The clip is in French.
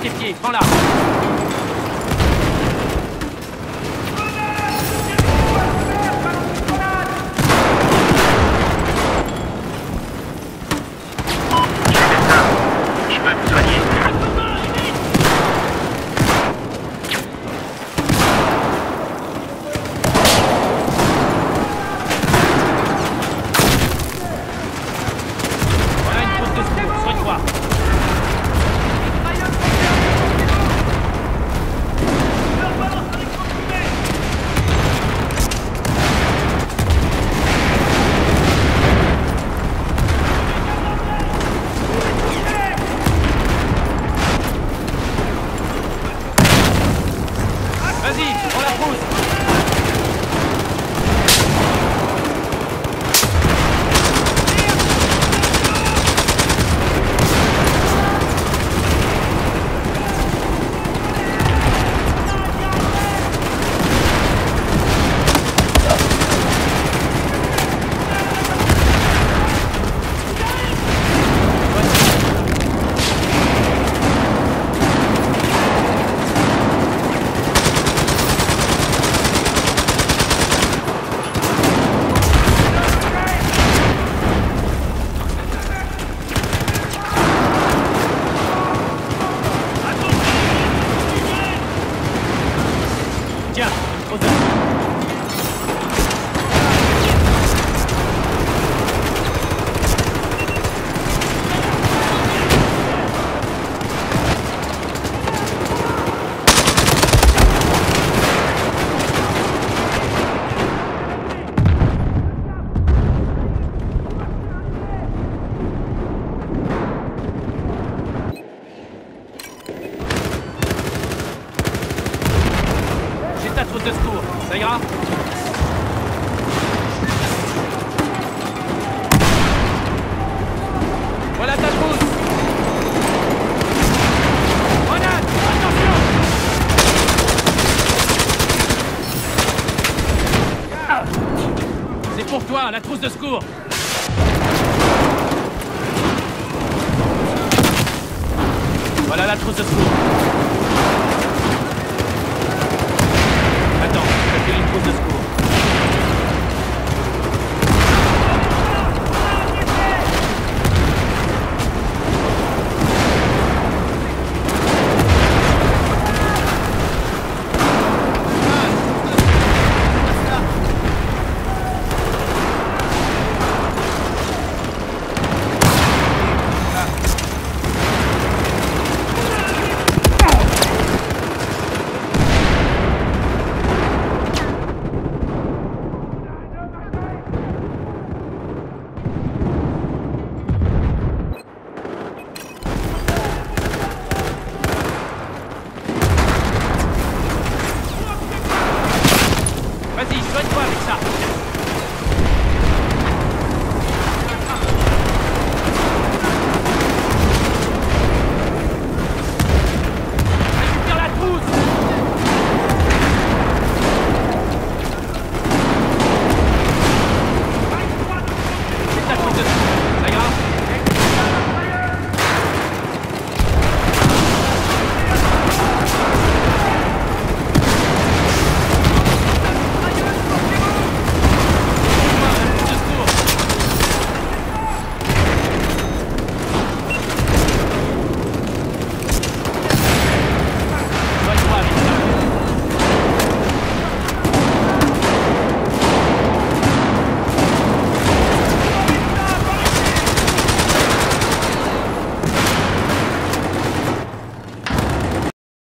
tes pieds, prends-la. Voilà ta trousse. Grenade Attention. C'est pour toi, la trousse de secours. Voilà la trousse de secours Good work, sir.